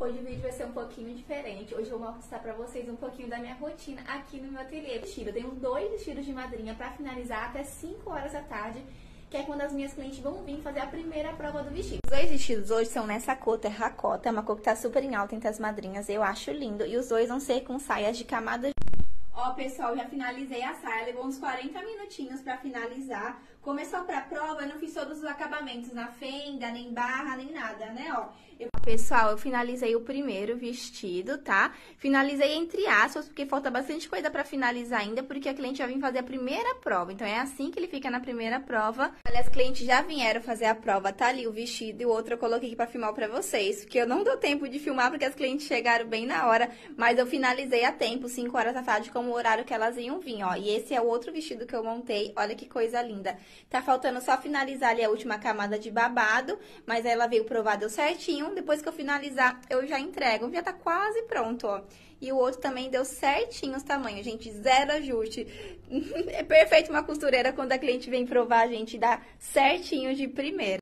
Hoje o vídeo vai ser um pouquinho diferente. Hoje eu vou mostrar pra vocês um pouquinho da minha rotina aqui no meu ateliê. Eu tenho dois vestidos de madrinha pra finalizar até 5 horas da tarde, que é quando as minhas clientes vão vir fazer a primeira prova do vestido. Os dois vestidos hoje são nessa cor terracota, é uma cor que tá super em alta entre as madrinhas, eu acho lindo. E os dois vão ser com saias de camada Ó, pessoal, já finalizei a saia, levou uns 40 minutinhos pra finalizar. Começou pra prova, eu não fiz todos os acabamentos na fenda, nem barra, nem nada, né, ó. Eu... Pessoal, eu finalizei o primeiro vestido, tá? Finalizei entre aspas, porque falta bastante coisa pra finalizar ainda, porque a cliente já vem fazer a primeira prova. Então, é assim que ele fica na primeira prova. Olha, as clientes já vieram fazer a prova, tá ali o vestido e o outro eu coloquei aqui pra filmar pra vocês. Porque eu não dou tempo de filmar, porque as clientes chegaram bem na hora, mas eu finalizei a tempo, 5 horas da tarde, como o horário que elas iam vir, ó. E esse é o outro vestido que eu montei, olha que coisa linda. Tá faltando só finalizar ali a última camada de babado, mas ela veio provar, deu certinho. Depois que eu finalizar, eu já entrego. Já tá quase pronto, ó. E o outro também deu certinho os tamanhos, gente, zero ajuste. é perfeito uma costureira quando a cliente vem provar, a gente dá certinho de primeira.